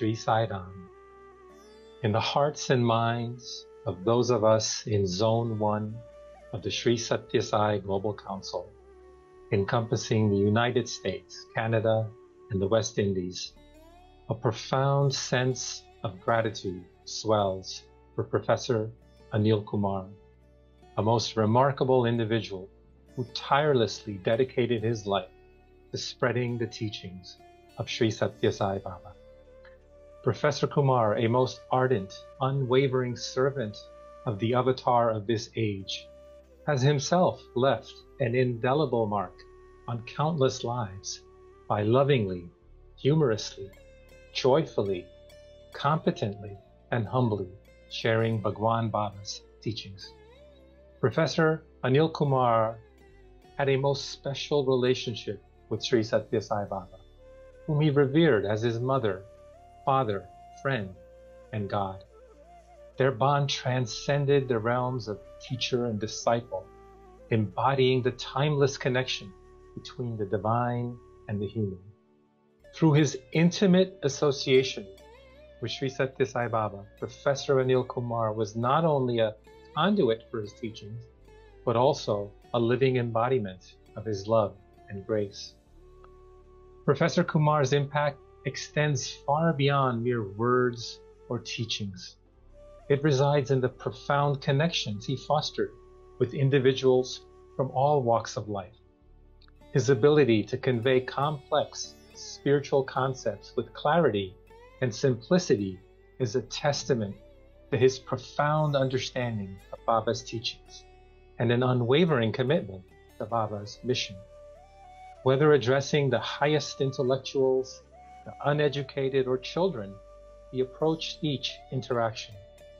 Sri In the hearts and minds of those of us in Zone 1 of the Sri Sathya Sai Global Council, encompassing the United States, Canada, and the West Indies, a profound sense of gratitude swells for Professor Anil Kumar, a most remarkable individual who tirelessly dedicated his life to spreading the teachings of Sri Sathya Sai Baba. Professor Kumar, a most ardent, unwavering servant of the avatar of this age, has himself left an indelible mark on countless lives by lovingly, humorously, joyfully, competently, and humbly sharing Bhagwan Baba's teachings. Professor Anil Kumar had a most special relationship with Sri Sathya Sai Baba, whom he revered as his mother, father, friend, and God. Their bond transcended the realms of teacher and disciple, embodying the timeless connection between the divine and the human. Through his intimate association with Sri Sathya Sai Baba, Professor Anil Kumar was not only a conduit for his teachings, but also a living embodiment of his love and grace. Professor Kumar's impact extends far beyond mere words or teachings. It resides in the profound connections he fostered with individuals from all walks of life. His ability to convey complex spiritual concepts with clarity and simplicity is a testament to his profound understanding of Baba's teachings and an unwavering commitment to Baba's mission. Whether addressing the highest intellectuals, the uneducated, or children, he approached each interaction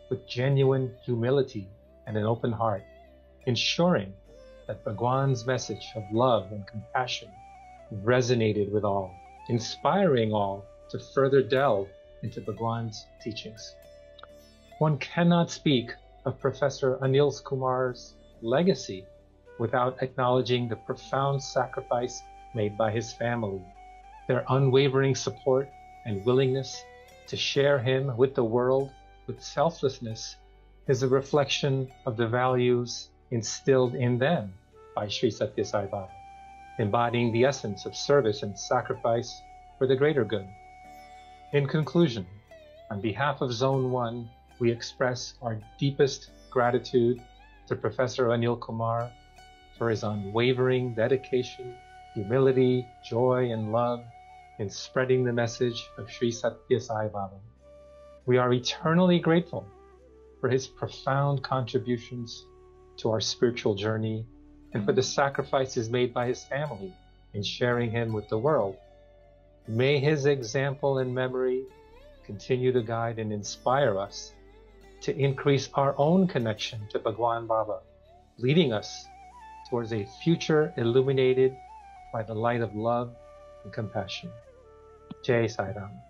with genuine humility and an open heart, ensuring that Bhagwan's message of love and compassion resonated with all, inspiring all to further delve into Bhagwan's teachings. One cannot speak of Professor Anil Kumar's legacy without acknowledging the profound sacrifice made by his family. Their unwavering support and willingness to share him with the world with selflessness is a reflection of the values instilled in them by Sri Sathya Sai Baba, embodying the essence of service and sacrifice for the greater good. In conclusion, on behalf of Zone 1, we express our deepest gratitude to Professor Anil Kumar for his unwavering dedication, humility, joy, and love in spreading the message of Sri Sathya Sai Baba. We are eternally grateful for his profound contributions to our spiritual journey and for the sacrifices made by his family in sharing him with the world. May his example and memory continue to guide and inspire us to increase our own connection to Bhagwan Baba, leading us towards a future illuminated by the light of love and compassion. Jay 塞的。